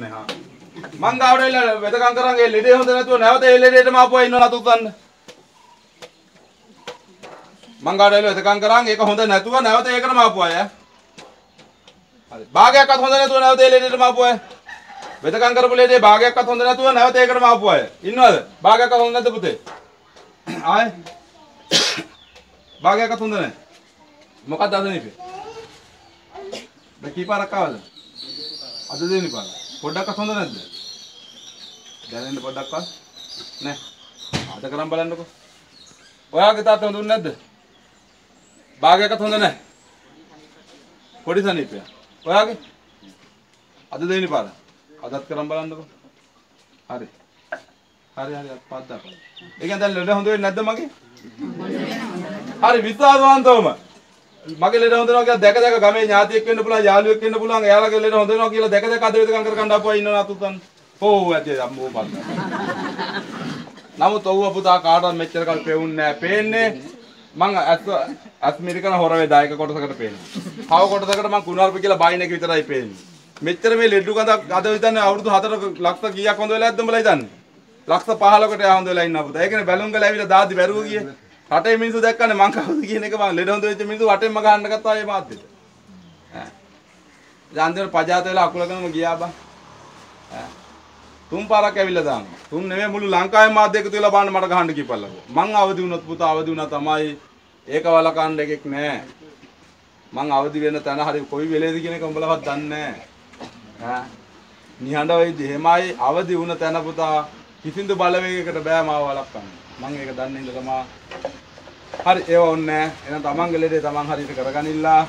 නෑ මං ගාවට එල්ල වෙදකම් කරන් ඒ ලෙඩේ හොඳ නැතුව නැවත ඒ ලෙඩේටම ආපුවා ඉන්නව නතුත්තන්න මං ගාවට එල්ල වෙදකම් කරන් ඒක හොඳ නැතුව නැවත ඒකටම ආපුවා ඈ හරි. භාගයක්වත් හොඳ නැතුව නැවත ඒ ලෙඩේටම ආපුවා වෙදකම් කරපු ලෙඩේ භාගයක්වත් හොඳ නැතුව නැවත ඒකටම ආපුවා ඉන්නවද? භාගයක්වත් හොඳ නැද්ද පුතේ? ආයේ? භාගයක්වත් හොඳ නැහැ. මොකක්ද අද නිපේ? දැන් කීපාරක් ආවද? අද දෙවෙනි පාර. පොඩ්ඩක්වත් හොඳ නැද්ද? දැනෙන්න පොඩ්ඩක්වත් නෑ. අද කරන් බලන්නකෝ. ඔයාගේ තාත්තා හොඳුන් නැද්ද? භාගයක්වත් හොඳ නැහැ පොඩි සනීපය ඔයාගේ? අද දෙවෙනි පාර. අදත් කරන් බලන්නකෝ. හරි. හරි හරි. පද්දා පද ඒ කියන්නේ දැන් ලෙඩ හොඳ වෙන්නේ නැද්ද මගේ? හරි විශ්වාසවන්තවම මගේ ලෙඩ හොඳ වෙනවා කියලා දැක දැක ගමේ ඥාතියෙක් වෙන්න පුළුවන් යාළුවෙක් වෙන්න පුළුවන් එයාලගේ ලෙඩ හොඳ වෙනවා කියලා දැක දැක අද වෙදකම් කර ගන්න අපුවා ඉන්නව නතුතන් හෝ ඇත්තේ අම්මෝ පන්න නමුත් ඔව්ව පුතා කාටවත් මෙච්චර කල් පෙවුන්නේ නැහැ පේන්නේ මං ඇස් ඇස් මිරිකන හොර වේදා එක කොටසකට පේනවා. තව කොටසකට මං කුණාර්ප කියලා බයින් එක විතරයි පේන්නේ. මෙච්චර මේ ලෙඩු කඳක් අද හිතන්නේ අවුරුදු 4 ලක්ෂ කීයක් හොඳ වෙලා ඇද්ද උඹලා හිතන්නේ? ලක්ෂ 15කට යා හොඳ වෙලා ඉන්නවා පුතා. ඒකනේ බැලුම් ගල ඇවිල්ලා දාදි බැරුව ගියේ. රටේ මිනිස්සු දැක්කනේ මං කවුද කියන එක මං ලෙඩ හොඳ වෙච්ච මිනිස්සු වටෙන්ම ගහන්න ගත්තා ඒ මාත්‍යෙට. ඈ. ජාන්දර පජාත වෙලා අකුලගෙනම ගියා බං. ඈ. තුන් පාරක් ඇවිල්ලා දානවා තුන් නෙමෙයි මුළු ලංකාවේ මාධ්‍ය එකතු වෙලා බලන්න මට ගහන්න කිපල්ලකෝ මං අවදි වුණොත් පුතා අවදි වුණා තමයි ඒක වලකන්න එකෙක් නෑ. මං අවදි වෙන තැන හරි කොයි වෙලේද කියන එක උඹලවත් දන්නේ නෑ. ඈ. නිහඬ වෙයිද එහෙමයි අවදි වුණ තැන පුතා කිසිදු බලවේගයකට බෑ මාව වළක්වන්න. මං ඒක දන්නේ ඉඳලා මා හරි ඒව ඕනේ නෑ. එහෙනම් තමන්ගේ ලෙඩේ තමන් හරියට කරගනින්නලා